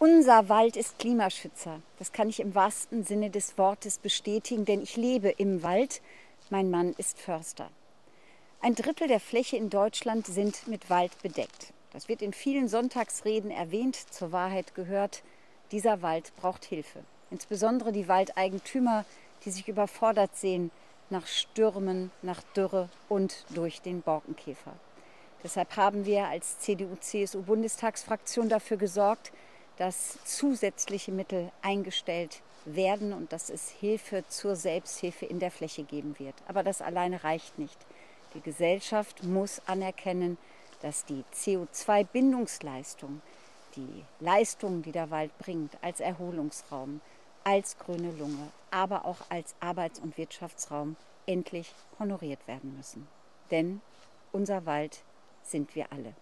Unser Wald ist Klimaschützer. Das kann ich im wahrsten Sinne des Wortes bestätigen, denn ich lebe im Wald. Mein Mann ist Förster. Ein Drittel der Fläche in Deutschland sind mit Wald bedeckt. Das wird in vielen Sonntagsreden erwähnt, zur Wahrheit gehört. Dieser Wald braucht Hilfe. Insbesondere die Waldeigentümer, die sich überfordert sehen nach Stürmen, nach Dürre und durch den Borkenkäfer. Deshalb haben wir als CDU-CSU-Bundestagsfraktion dafür gesorgt, dass zusätzliche Mittel eingestellt werden und dass es Hilfe zur Selbsthilfe in der Fläche geben wird. Aber das alleine reicht nicht. Die Gesellschaft muss anerkennen, dass die CO2-Bindungsleistung, die Leistung, die der Wald bringt, als Erholungsraum, als grüne Lunge, aber auch als Arbeits- und Wirtschaftsraum endlich honoriert werden müssen. Denn unser Wald sind wir alle.